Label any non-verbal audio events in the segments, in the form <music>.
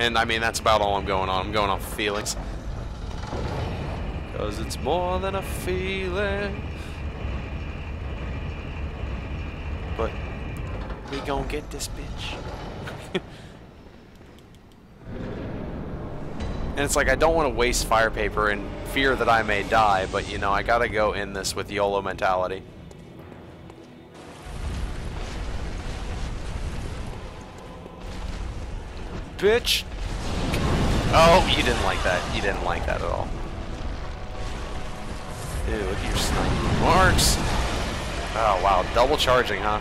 And I mean, that's about all I'm going on. I'm going off feelings. Cause it's more than a feeling. But we gonna get this bitch. <laughs> and it's like I don't want to waste fire paper and fear that I may die, but you know, I gotta go in this with YOLO mentality. Bitch! Oh, you didn't like that. You didn't like that at all. Ew, look at your sniper marks! Oh, wow. Double charging, huh?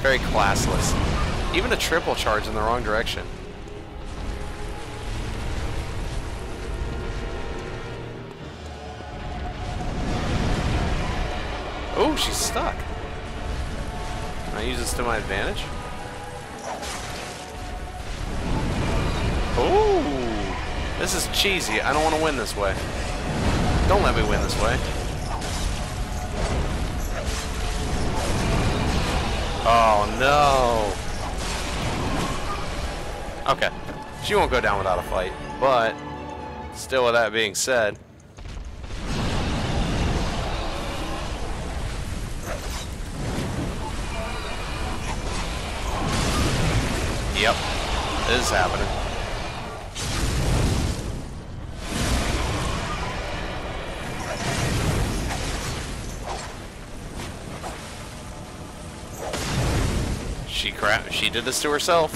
Very classless. Even a triple charge in the wrong direction. Oh, she's stuck. Can I use this to my advantage? Oh, this is cheesy. I don't want to win this way. Don't let me win this way. Oh, no. Okay. She won't go down without a fight, but still with that being said, Yep. This is happening. She crap she did this to herself.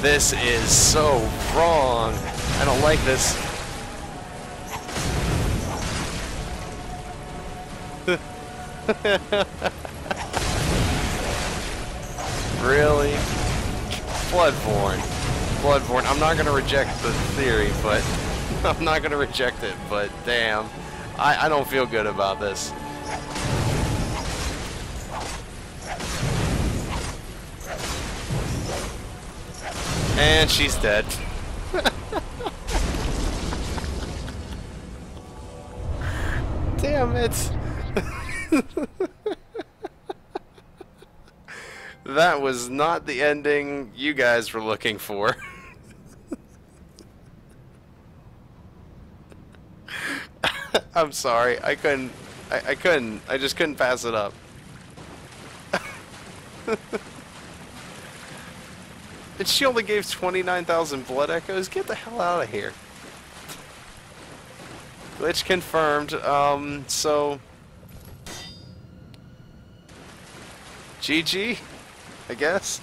This is so wrong. I don't like this. <laughs> really? Bloodborne. Bloodborne. I'm not going to reject the theory, but... <laughs> I'm not going to reject it, but damn. I, I don't feel good about this. And she's dead. <laughs> Damn it. <laughs> that was not the ending you guys were looking for. <laughs> <laughs> I'm sorry. I couldn't. I, I couldn't. I just couldn't pass it up. <laughs> and she only gave 29,000 blood echoes? Get the hell out of here. Glitch confirmed. Um, so... GG, I guess.